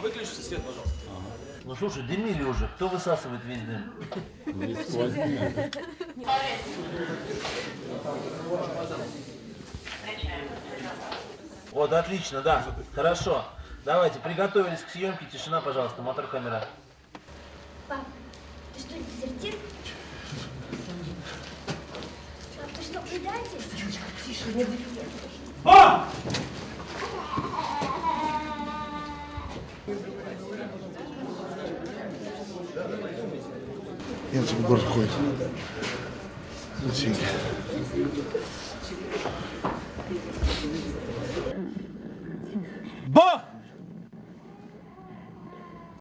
выключите свет, пожалуйста. Ну слушай, дымили уже. Кто высасывает весь дым? Вот, отлично, да. Хорошо. Давайте, приготовились к съемке. Тишина, пожалуйста. Мотор камера. Пап, ты что, дезертир? Пап, ты что, предатель? Немцы в город ходят. Лысенькие.